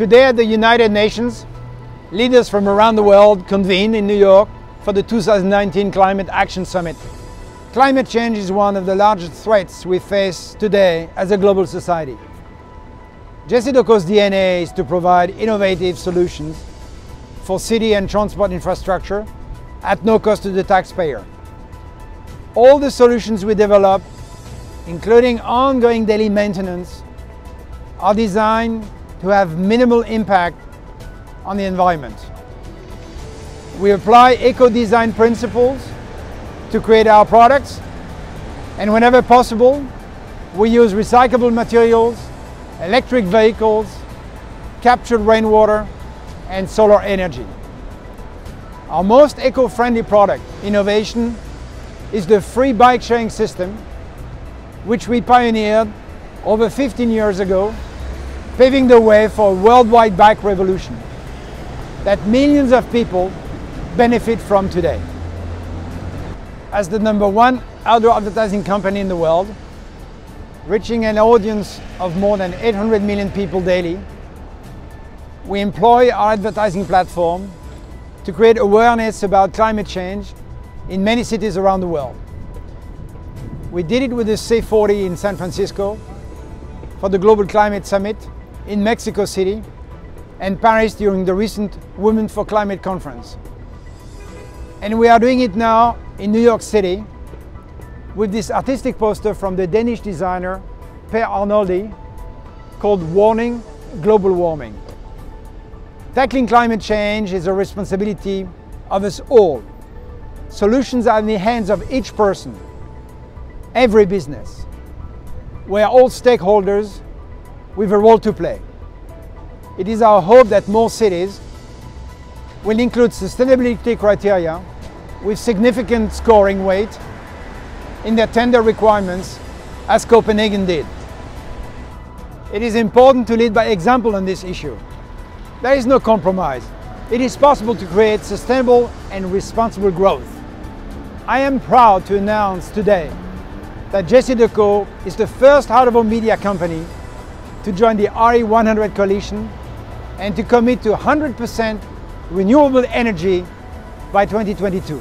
Today at the United Nations, leaders from around the world convene in New York for the 2019 Climate Action Summit. Climate change is one of the largest threats we face today as a global society. JCDecaux's DNA is to provide innovative solutions for city and transport infrastructure at no cost to the taxpayer. All the solutions we develop, including ongoing daily maintenance, are designed to have minimal impact on the environment. We apply eco-design principles to create our products and whenever possible we use recyclable materials, electric vehicles, captured rainwater and solar energy. Our most eco-friendly product innovation is the free bike sharing system which we pioneered over 15 years ago, paving the way for a worldwide bike revolution that millions of people benefit from today. As the number one outdoor advertising company in the world, reaching an audience of more than 800 million people daily, we employ our advertising platform to create awareness about climate change in many cities around the world. We did it with the C40 in San Francisco, for the Global Climate Summit in Mexico City, and Paris during the recent Women for Climate conference. And we are doing it now in New York City with this artistic poster from the Danish designer Per Arnoldi called Warning Global Warming. Tackling climate change is a responsibility of us all. Solutions are in the hands of each person, every business. We are all stakeholders with a role to play. It is our hope that more cities will include sustainability criteria with significant scoring weight in their tender requirements as Copenhagen did. It is important to lead by example on this issue. There is no compromise. It is possible to create sustainable and responsible growth. I am proud to announce today that Jesse JCDecaux is the first out-of-home media company to join the RE100 coalition and to commit to 100% renewable energy by 2022.